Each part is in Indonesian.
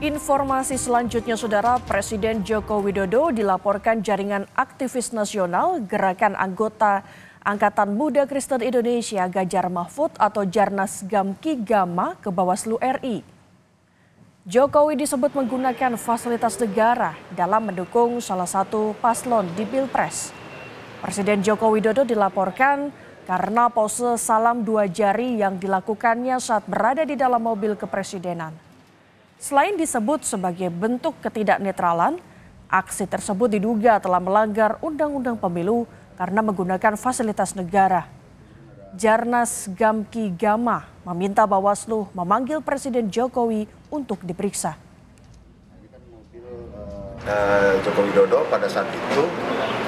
Informasi selanjutnya, Saudara Presiden Joko Widodo dilaporkan jaringan aktivis nasional Gerakan Anggota Angkatan Muda Kristen Indonesia Gajar Mahfud atau Jarnas Gamki Gama ke Bawaslu RI. Jokowi disebut menggunakan fasilitas negara dalam mendukung salah satu paslon di Pilpres. Presiden Joko Widodo dilaporkan karena pose salam dua jari yang dilakukannya saat berada di dalam mobil kepresidenan. Selain disebut sebagai bentuk ketidaknetralan, aksi tersebut diduga telah melanggar Undang-Undang Pemilu karena menggunakan fasilitas negara. Jarnas Gamki Gama meminta Bawaslu memanggil Presiden Jokowi untuk diperiksa. Uh, Joko Widodo pada saat itu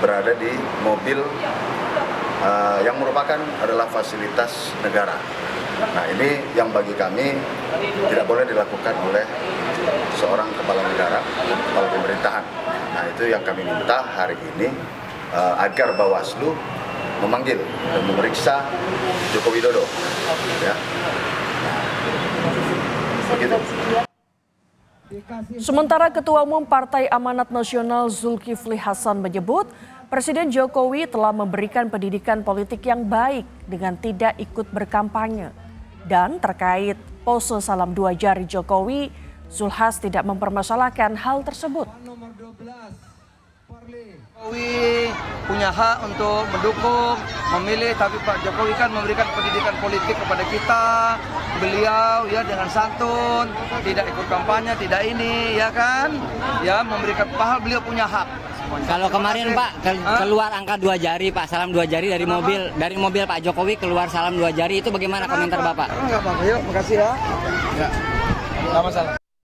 berada di mobil uh, yang merupakan adalah fasilitas negara. Nah ini yang bagi kami tidak boleh dilakukan oleh seorang kepala negara, kepala pemerintahan. Nah itu yang kami minta hari ini uh, agar Bawaslu memanggil dan memeriksa Joko Widodo. Ya. Begitu. Sementara Ketua Umum Partai Amanat Nasional Zulkifli Hasan menyebut Presiden Jokowi telah memberikan pendidikan politik yang baik dengan tidak ikut berkampanye. Dan terkait pose salam dua jari Jokowi, Zulhas tidak mempermasalahkan hal tersebut. Jokowi punya hak untuk mendukung, memilih, tapi Pak Jokowi kan memberikan pendidikan politik kepada kita. Beliau ya dengan santun, tidak ikut kampanye, tidak ini, ya kan? Ya memberikan pahal beliau punya hak. Kalau kemarin Pak ke keluar angka dua jari Pak, salam dua jari dari mobil dari mobil Pak Jokowi keluar salam dua jari itu bagaimana komentar Bapak? Enggak apa-apa, yuk makasih ya. Ya, nggak masalah.